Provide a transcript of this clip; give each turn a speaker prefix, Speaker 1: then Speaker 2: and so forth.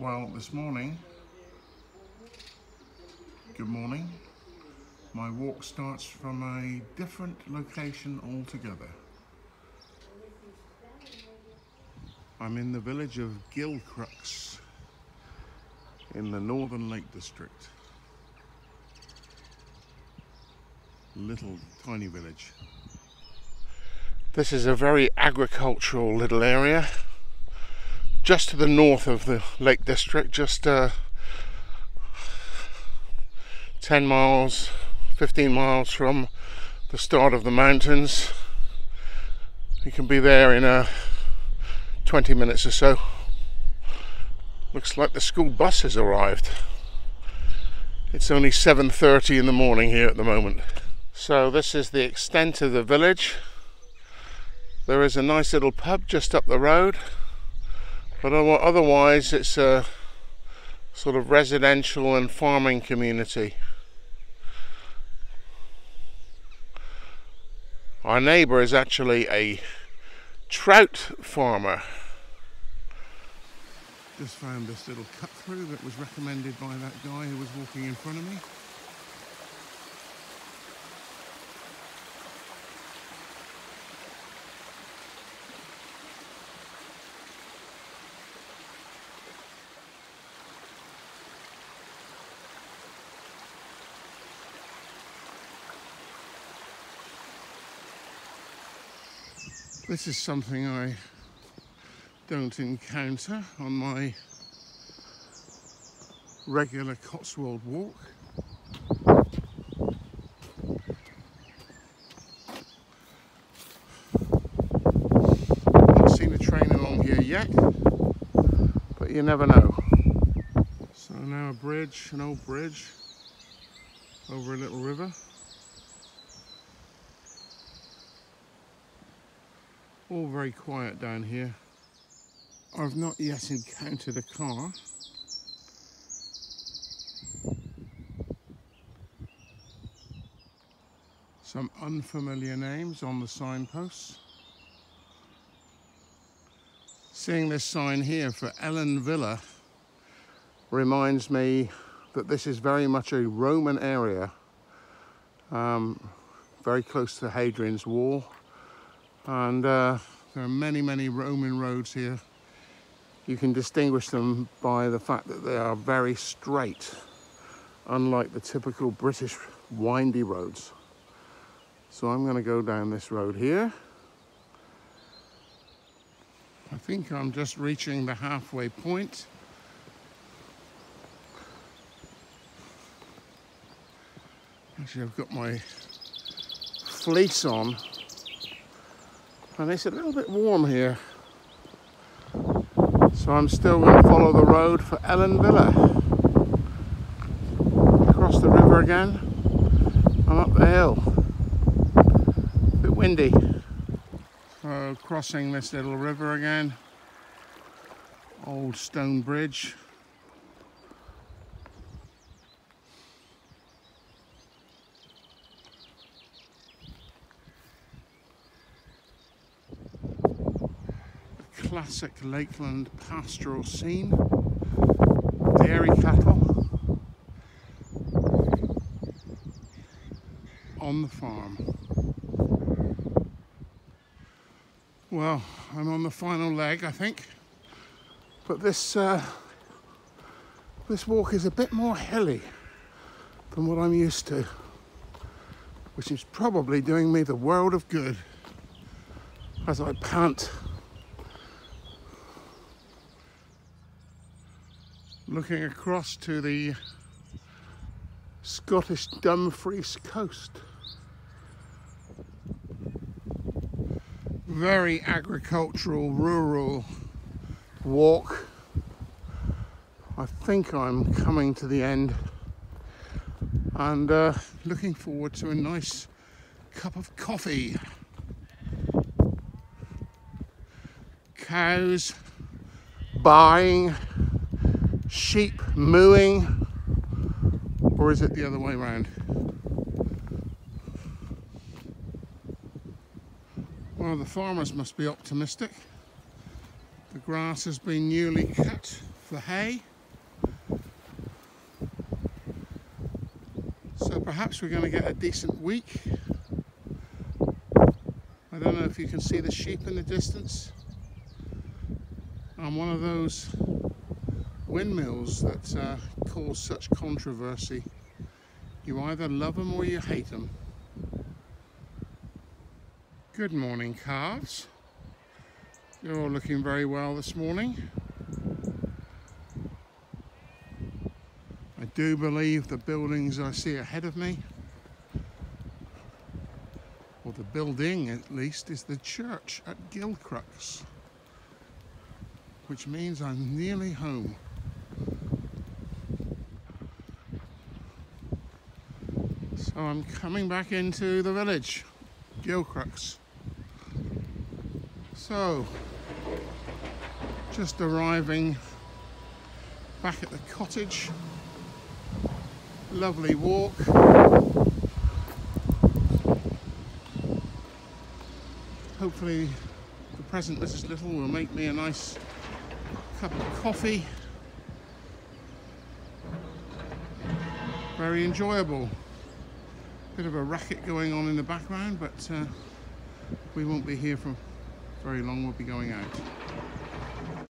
Speaker 1: Well, this morning, good morning, my walk starts from a different location altogether. I'm in the village of Gilcrux in the Northern Lake District. Little tiny village. This is a very agricultural little area just to the north of the Lake District, just uh, 10 miles, 15 miles from the start of the mountains. You can be there in uh, 20 minutes or so. Looks like the school bus has arrived. It's only 7.30 in the morning here at the moment. So this is the extent of the village. There is a nice little pub just up the road but otherwise it's a sort of residential and farming community. Our neighbour is actually a trout farmer. Just found this little cut through that was recommended by that guy who was walking in front of me. This is something I don't encounter on my regular Cotswold walk. Not seen a train along here yet, but you never know. So now a bridge, an old bridge over a little river. All very quiet down here. I've not yet encountered a car. Some unfamiliar names on the signposts. Seeing this sign here for Ellen Villa reminds me that this is very much a Roman area, um, very close to Hadrian's Wall and uh, there are many many Roman roads here. You can distinguish them by the fact that they are very straight unlike the typical British windy roads. So I'm going to go down this road here. I think I'm just reaching the halfway point. Actually I've got my fleece on and it's a little bit warm here. So I'm still going to follow the road for Ellen Villa. Across the river again and up the hill. A bit windy. So crossing this little river again. Old stone bridge. Classic Lakeland pastoral scene. Dairy cattle on the farm. Well, I'm on the final leg, I think. But this uh, this walk is a bit more hilly than what I'm used to, which is probably doing me the world of good as I pant looking across to the Scottish Dumfries coast. Very agricultural, rural walk. I think I'm coming to the end and uh, looking forward to a nice cup of coffee. Cows buying sheep mooing, or is it the other way around? Well, the farmers must be optimistic. The grass has been newly cut for hay. So perhaps we're going to get a decent week. I don't know if you can see the sheep in the distance. I'm one of those windmills that uh, cause such controversy. You either love them or you hate them. Good morning, calves. You're all looking very well this morning. I do believe the buildings I see ahead of me, or the building at least, is the church at Gilcrux, which means I'm nearly home. So I'm coming back into the village, Gilcrux. So, just arriving back at the cottage. Lovely walk. Hopefully the present Mrs. Little will make me a nice cup of coffee. Very enjoyable. Bit of a racket going on in the background, but uh, we won't be here for very long. We'll be going out.